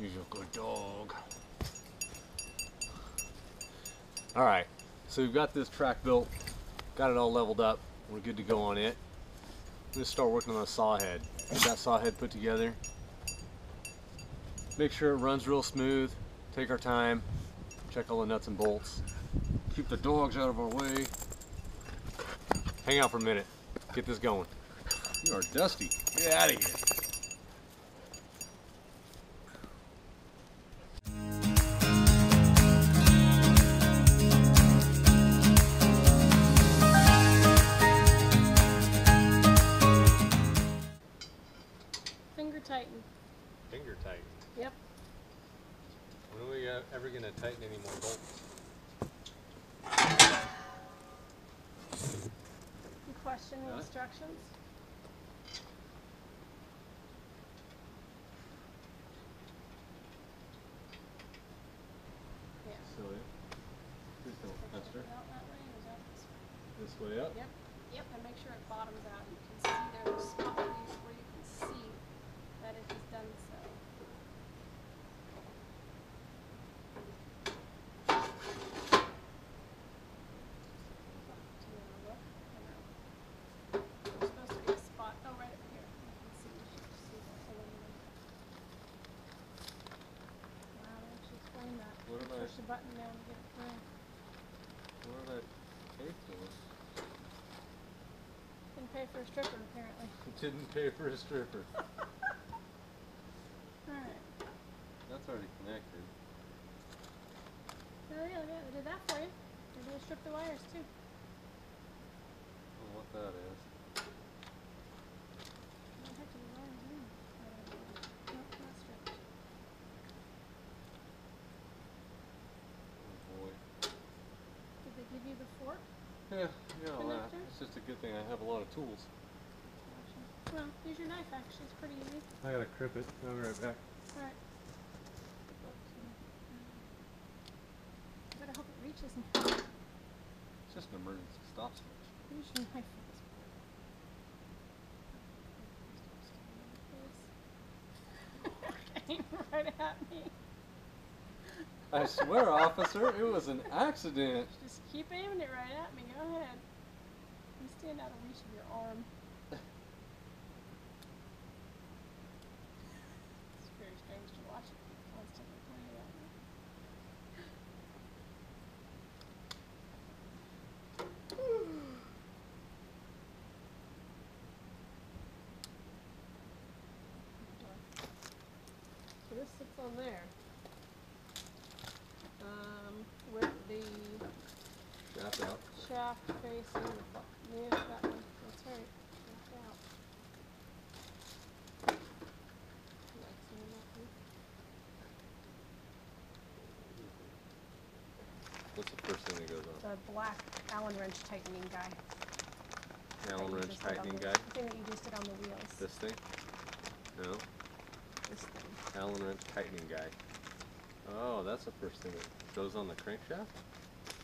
He's a good dog. All right, so we've got this track built, got it all leveled up. We're good to go on it. Let's start working on the saw head. Get that saw head put together. Make sure it runs real smooth. Take our time. Check all the nuts and bolts. Keep the dogs out of our way. Hang out for a minute. Get this going. You are dusty. Get out of here. Tighten. Finger tight. Yep. When are we uh, ever going to tighten any more bolts? You question the Really? instructions? Yeah. So, yeah. Please don't faster. Out that way, or this way? This way up. Yep, yep, and make sure it bottoms out. You can see there's a spot where you, where you can see that it has done so. Do you wanna look? Or no? There's supposed to be a spot, oh, right up here. You can see, you should see the aluminum. Wow, why don't you explain that? What did I- Push the button down and get it through. What did I pay for? Didn't pay for a stripper, apparently. Didn't pay for a stripper. Alright. That's already connected. Oh yeah, look yeah, they did that for you. They're gonna strip the wires too. I don't know what that is. What the heck are the wires in? Uh, stripped. Oh, boy. Did they give you the fork? Yeah, yeah, all that. It's just a good thing I have a lot of tools. Well, use your knife actually, it's pretty easy. I gotta crip it. I'll be right back. Alright. Better hope it It's just an emergency stop switch. use your knife for this part. Aim right at me. I swear, officer, it was an accident. Just keep aiming it right at me. Go ahead. You stand out of reach of your arm. It's very strange to watch it constantly pointed at me. So this sits on there. Um, with the Shaft out. shaft facing the fu- yeah, that one. That's right. Shaft out. Yeah, see that one? What's the first thing that goes on? The black Allen wrench tightening guy. that Allen you wrench just did on tightening the- guy. The thing that you just did on the wheels. This thing? No. This thing. Allen wrench tightening guy. Oh, that's the first thing that goes on the crankshaft?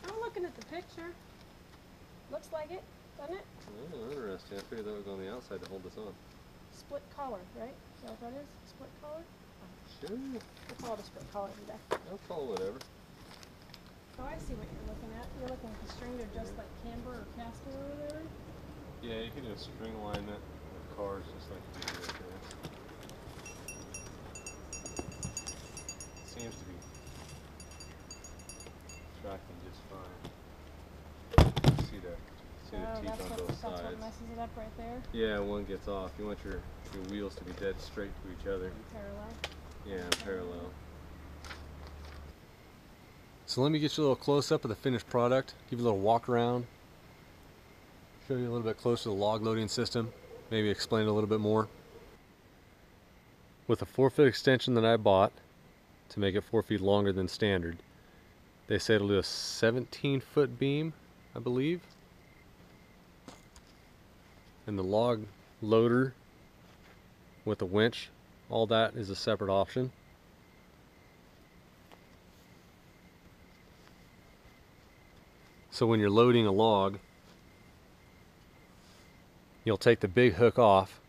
I'm looking at the picture. Looks like it, doesn't it? Oh, interesting. I figured that would go on the outside to hold this on. Split collar, right? Is that what that is? Split collar? Sure. We'll call it a split collar today. I'll call it whatever. Oh, I see what you're looking at. You're looking at the string to adjust like camber or caster or whatever. Yeah, you can do a string alignment with cars just like you do with this. Seems to be tracking just fine. See the see the oh, teeth on what, both that's what sides. messes it up right there. Yeah, one gets off. You want your, your wheels to be dead straight to each other. Parallel. Yeah, parallel. So let me get you a little close up of the finished product, give you a little walk around, show you a little bit closer to the log loading system, maybe explain it a little bit more. With a 4 foot extension that I bought to make it 4 feet longer than standard, they say it'll do a 17 foot beam, I believe. And the log loader with a winch, all that is a separate option. So when you're loading a log, you'll take the big hook off,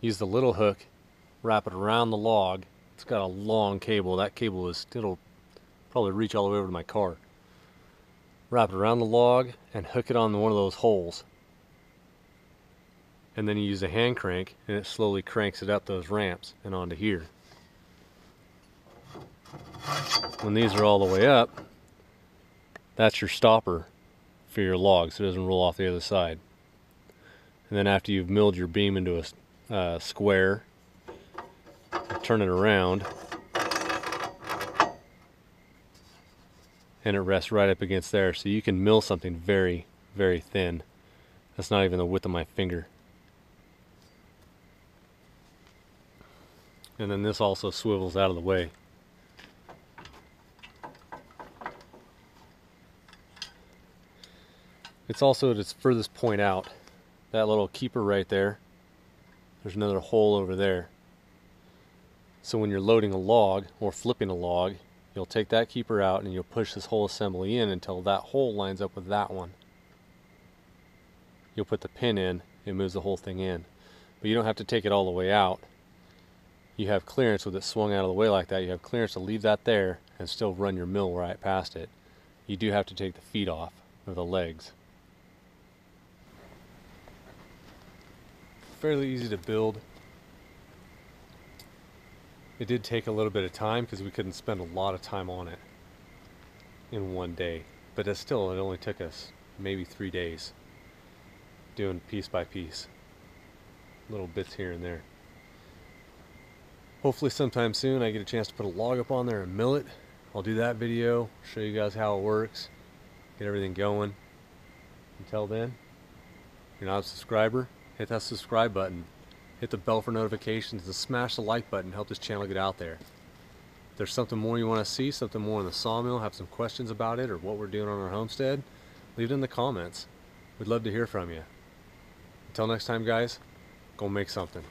use the little hook, wrap it around the log, It's got a long cable. That cable is it'll probably reach all the way over to my car. Wrap it around the log and hook it on one of those holes. And then you use a hand crank and it slowly cranks it up those ramps and onto here. When these are all the way up, that's your stopper for your log so it doesn't roll off the other side. And then after you've milled your beam into a uh, square, turn it around, and it rests right up against there. So you can mill something very, very thin. That's not even the width of my finger. And then this also swivels out of the way. It's also at its furthest point out. That little keeper right there. There's another hole over there. So when you're loading a log or flipping a log, you'll take that keeper out and you'll push this whole assembly in until that hole lines up with that one. You'll put the pin in, it moves the whole thing in. But you don't have to take it all the way out. You have clearance with it swung out of the way like that. You have clearance to leave that there and still run your mill right past it. You do have to take the feet off or the legs. Fairly easy to build. It did take a little bit of time because we couldn't spend a lot of time on it in one day. But it still, it only took us maybe three days doing piece by piece. Little bits here and there. Hopefully sometime soon I get a chance to put a log up on there and mill it. I'll do that video, show you guys how it works, get everything going. Until then, if you're not a subscriber, hit that subscribe button hit the bell for notifications and smash the like button help this channel get out there. If there's something more you want to see something more in the sawmill have some questions about it or what we're doing on our homestead leave it in the comments. We'd love to hear from you until next time guys go make something